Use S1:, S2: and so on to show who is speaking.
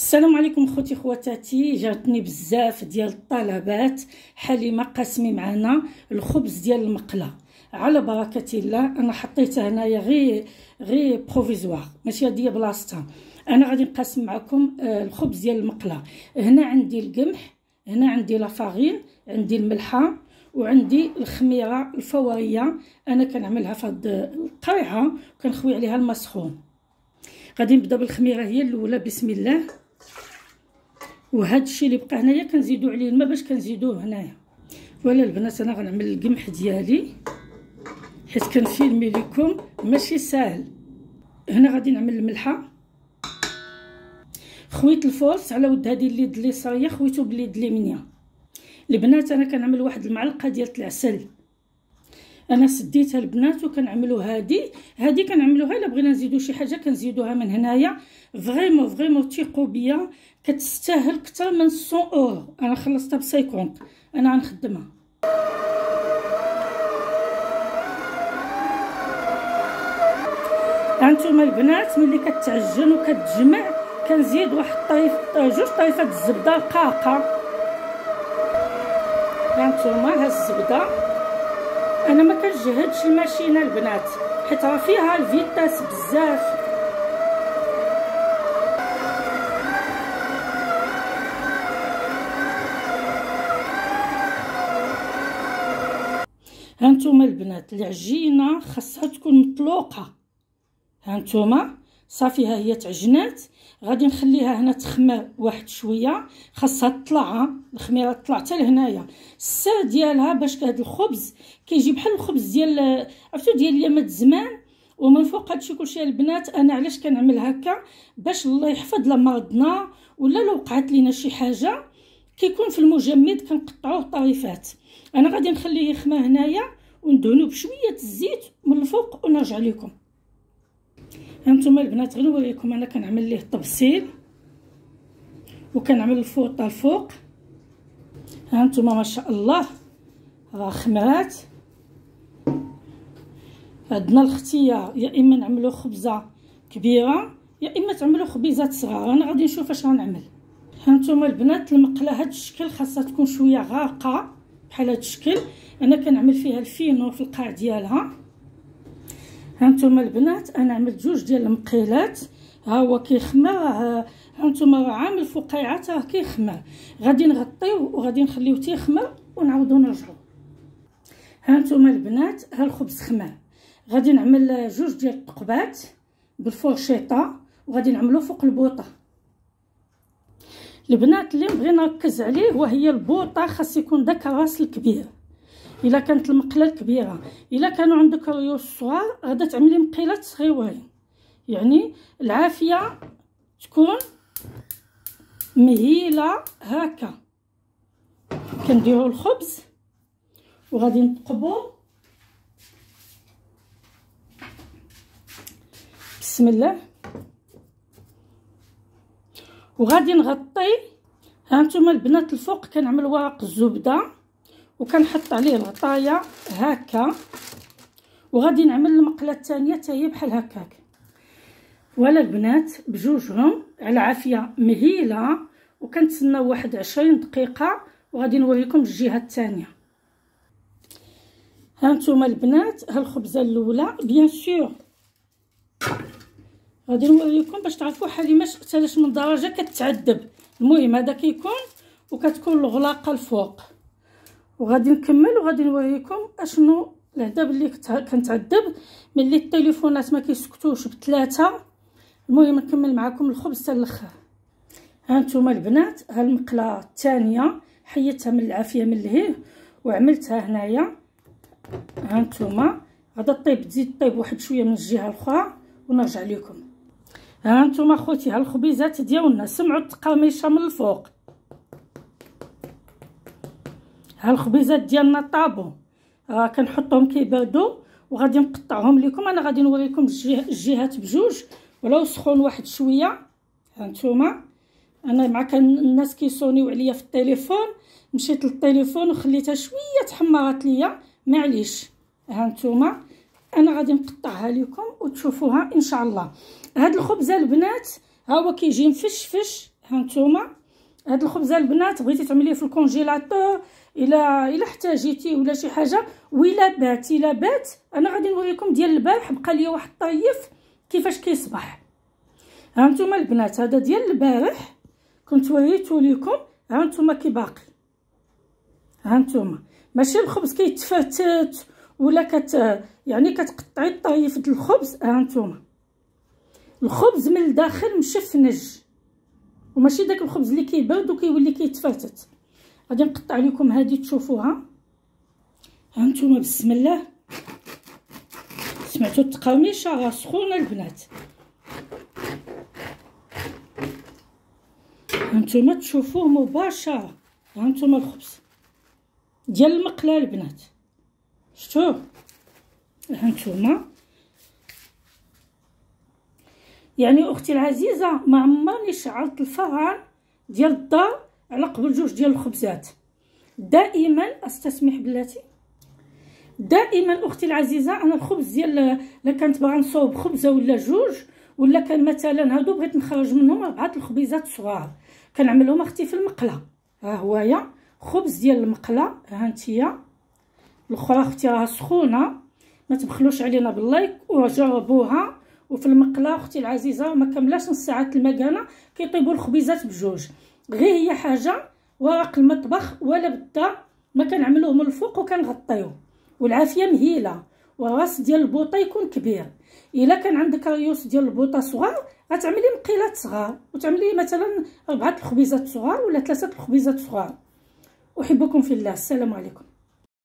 S1: السلام عليكم خوتي خواتاتي. جاتني بزاف ديال الطلبات. حليمة قاسمي معنا الخبز ديال المقلة. على بركة الله أنا حطيته هنايا غير غير بروفيزوار ماشي هادي بلاصتها. أنا غادي نقاسم معكم آه، الخبز ديال المقلة. هنا عندي القمح هنا عندي لافارين عندي الملحة وعندي الخميرة الفوريه أنا كنعملها في هاد القريعة وكنخوي عليها الماء سخون غادي نبدأ بالخميرة هي الأولى. بسم الله. وهذا الشيء اللي بقى هنايا كنزيدو عليه الماء باش كنزيدوه هنايا. ولا البنات أنا غنعمل القمح ديالي. حيت كنفيلمي لكم ماشي ساهل. هنا غادي نعمل الملحة. خويت الفورس على ود هذه اليد اليساريه خويتو باليد اليمنيه البنات أنا كنعمل واحد المعلقة ديال العسل. أنا سديتها البنات وكنعملوا هادي. هادي كنعملوها إلا بغينا نزيدو شي حاجة كنزيدوها من هنايا. vraiment vraiment تيقوا بيا كتستاهل أكثر من 100 اورو أنا خلصتها ب 50 أنا غنخدمها. هانتوما البنات ملي كتعجن وكتجمع كنزيد واحد طريف جوج طريفات الزبدة رقاقه هانتوما ها الزبدة. أنا ما كنجهدش الماشينة البنات حيت راه فيها الفيتاس بزاف. هانتوما البنات العجينه خاصها تكون مطلوقة. هانتوما؟ صافي ها هي تعجنات. غادي نخليها هنا تخمر واحد شوية خاصها تطلع الخميرة تطلع حتى لهنايا. السر ديالها باش هاد الخبز كيجي بحال الخبز ديال عرفتو ديال ايامات زمان. ومن فوق هادشي كلشي البنات أنا علاش كنعمل هكا؟ باش الله يحفظ لا مرضنا ولا لو وقعت لينا شي حاجة. كيكون في المجمد كنقطعوه طريفات. أنا غادي نخليه يخمر هنايا وندهنو بشوية الزيت من الفوق ونرجع لكم. هانتوما البنات غير نوريكم أنا كنعمل ليه الطبسيل وكنعمل الفوطه الفوق هانتوما ما شاء الله. راه خمرات. عندنا الاختيار يا إما نعملو خبزة كبيرة يا إما تعملو خبيزات صغار. أنا غادي نشوف اش غنعمل. هانتوما البنات المقلة هاد الشكل خاصها تكون شوية غارقة بحال هاد الشكل. أنا كنعمل فيها الفينو في القاع ديالها. هانتوما البنات أنا عملت جوج ديال المقيلات ها هو كيخمر ها هانتوما راه عامل فقيعات راه كيخمر. غادي نغطيوه وغادي نخليوه تيخمر ونعاودو نرجعو. هانتوما البنات ها الخبز خمر. غادي نعمل جوج ديال الثقبات بالفورشيطه وغادي نعملو فوق البوطة. البنات اللي بغي نركز عليه وهي البوطة خاص يكون داك الراس الكبير. إلا كانت المقلة الكبيرة. إلا كانوا عندك ريوس صغار غادا تعملي مقيلات صغيورين. يعني العافية تكون مهيلة هكا. كنديروا الخبز وغادي نثقبو بسم الله. وغادي نغطي. هانتوما البنات الفوق كنعمل ورق الزبده وكنحط عليه الغطايه هكا. وغادي نعمل المقلة الثانية حتى هي بحال هكاك. ولا البنات بجوجهم على عافية مهيلة. وكنتسناو واحد عشرين دقيقة وغادي نوريكم الجهة الثانية هانتوما البنات ها الخبزة الأولى بيان سور. غادي نوريكم باش تعرفوا حليمه حتى من درجة كتعذب. المهم هذا كيكون وكتكون الغلاقة الفوق. وغادي نكمل وغادي نوريكم أشنو العذاب اللي كنتعذب ملي التليفونات ما كيسكتوش بثلاثة. المهم نكمل معكم الخبز حتى الآخر هانتوما البنات ها المقلة الثانية حيدتها من العافية من الهيه وعملتها هنايا. هانتوما غادا طيب تزيد طيب واحد شوية من الجهة الأخرى ونرجع لكم. هانتوما خوتي ها الخبيزات ديالنا سمعوا التقرميشه من الفوق. ها الخبيزات ديالنا طابو. راه كنحطهم كيبردوا وغادي نقطعهم لكم أنا غادي نوريكم الجهات بجوج. ولو سخون واحد شوية. هانتوما أنا مع كان الناس كيصونيو عليا في التليفون. مشيت للتليفون وخليتها شوية تحمرات ليا. معليش. هانتوما أنا غادي نقطعها لكم وتشوفوها إن شاء الله. هاد الخبزة البنات ها هو كيجي مفشفش. هانتوما هاد الخبزة البنات بغيتي تعمليه في الكونجيلاتور الا إلا احتاجيتي ولا شي حاجة ولا بات إلا بات أنا غادي نوريكم ديال البارح بقى ليا واحد الطيف كيفاش كيصبح. هانتوما البنات هذا ديال البارح كنت وريتو لكم هانتوما كي باقي هانتوما ماشي الخبز كيتفتت ولا كت يعني كتقطعي الطريف ديال الخبز هانتوما الخبز من الداخل مشفنج. وماشي داك الخبز اللي كيبرد وكيولي كيتفتت غادي نقطع لكم هذه تشوفوها. هانتوما بسم الله. سمعتوا التقرميشه راه سخونة البنات. هانتوما تشوفوه مباشرة. هانتوما الخبز. ديال المقله البنات. شفتوا هانتوما يعني أختي العزيزة ما عمرني شعلت الفران ديال الدار على قبل جوج ديال الخبزات. دائما أستسمح بلاتي. دائما أختي العزيزة أنا الخبز ديال الا كانت باغا نصوب خبزة ولا جوج ولا كان مثلا هادو بغيت نخرج منهم أربعة الخبيزات صغار. كنعملهم أختي في المقلة. ها هويا خبز ديال المقلة ها انتيا. الأخرى أختي راه سخونة ما تبخلوش علينا باللايك وجربوها وفي المقلة أختي العزيزة ما كملاش نص ساعه المكانة كيطيبوا الخبيزات بجوج. غير هي حاجة ورق المطبخ ولا بدا ما كنعملوه من الفوق وكنغطيوه والعافية مهيلة والراس ديال البوطة يكون كبير. إلا كان عندك ريوس ديال البوطة صغار غتعملي مقيلات صغار. وتعملي مثلا أربعة الخبيزات صغار ولا ثلاثة الخبيزات صغار. أحبكم في الله. السلام عليكم.